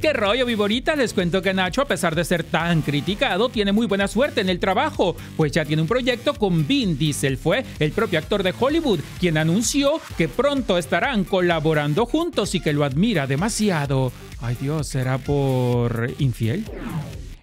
¿Qué rollo, Viborita? Les cuento que Nacho, a pesar de ser tan criticado, tiene muy buena suerte en el trabajo, pues ya tiene un proyecto con Vin Diesel. Fue el propio actor de Hollywood quien anunció que pronto estarán colaborando juntos y que lo admira demasiado. Ay Dios, ¿será por infiel?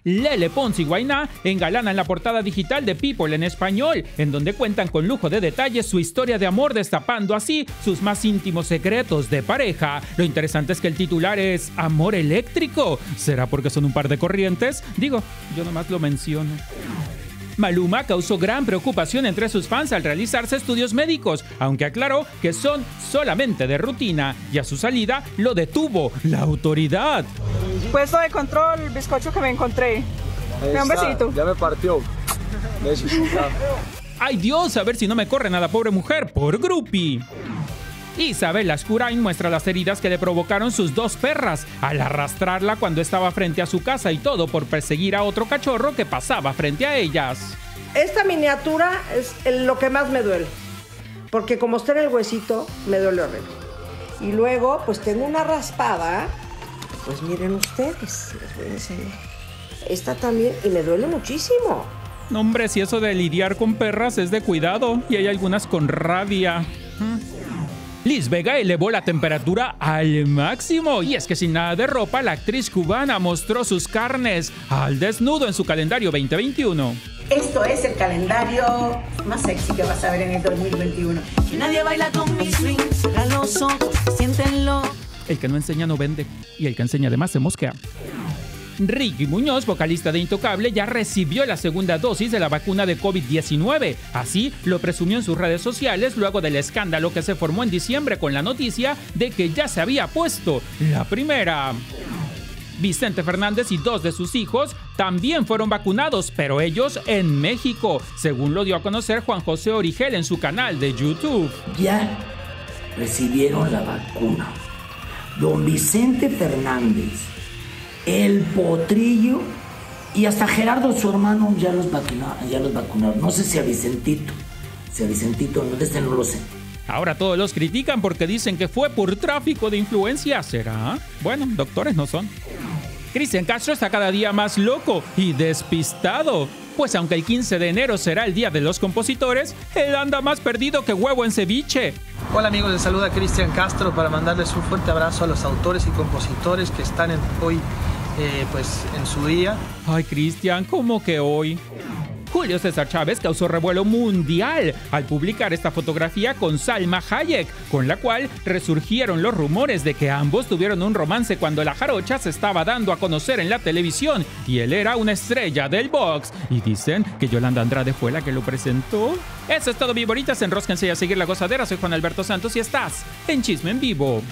Lele Pons y Guainá engalanan la portada digital de People en español, en donde cuentan con lujo de detalles su historia de amor, destapando así sus más íntimos secretos de pareja. Lo interesante es que el titular es Amor eléctrico. ¿Será porque son un par de corrientes? Digo, yo nomás lo menciono. Maluma causó gran preocupación entre sus fans al realizarse estudios médicos, aunque aclaró que son solamente de rutina y a su salida lo detuvo la autoridad. Puesto de control, el bizcocho que me encontré. Me un besito. Ya me partió. Ay Dios, a ver si no me corre nada, pobre mujer, por grupi. Isabel Ascurain muestra las heridas que le provocaron sus dos perras al arrastrarla cuando estaba frente a su casa y todo por perseguir a otro cachorro que pasaba frente a ellas. Esta miniatura es lo que más me duele, porque como está en el huesito, me duele horrible. Y luego, pues tengo una raspada, pues miren ustedes, les voy a enseñar. Esta también, y me duele muchísimo. No, hombre, si eso de lidiar con perras es de cuidado, y hay algunas con rabia. Liz Vega elevó la temperatura al máximo y es que sin nada de ropa la actriz cubana mostró sus carnes al desnudo en su calendario 2021. Esto es el calendario más sexy que vas a ver en el 2021. Nadie baila con mis swing, los ojos, siéntenlo. El que no enseña no vende y el que enseña además se mosquea. Ricky Muñoz, vocalista de Intocable, ya recibió la segunda dosis de la vacuna de COVID-19. Así lo presumió en sus redes sociales luego del escándalo que se formó en diciembre con la noticia de que ya se había puesto la primera. Vicente Fernández y dos de sus hijos también fueron vacunados, pero ellos en México, según lo dio a conocer Juan José Origel en su canal de YouTube. Ya recibieron la vacuna. Don Vicente Fernández el Potrillo y hasta Gerardo, su hermano, ya los vacunaron. Ya los vacunaron. No sé si a Vicentito. Si a Vicentito, no, este no lo sé. Ahora todos los critican porque dicen que fue por tráfico de influencia. ¿Será? Bueno, doctores no son. Cristian Castro está cada día más loco y despistado. Pues aunque el 15 de enero será el Día de los Compositores, él anda más perdido que huevo en ceviche. Hola amigos, les saluda Cristian Castro para mandarles un fuerte abrazo a los autores y compositores que están hoy eh, pues en su día. Ay, Cristian, ¿cómo que hoy? Julio César Chávez causó revuelo mundial al publicar esta fotografía con Salma Hayek, con la cual resurgieron los rumores de que ambos tuvieron un romance cuando la jarocha se estaba dando a conocer en la televisión y él era una estrella del box. Y dicen que Yolanda Andrade fue la que lo presentó. Eso es todo, viboritas. Enrósquense y a seguir la gozadera. Soy Juan Alberto Santos y estás en Chisme en Vivo.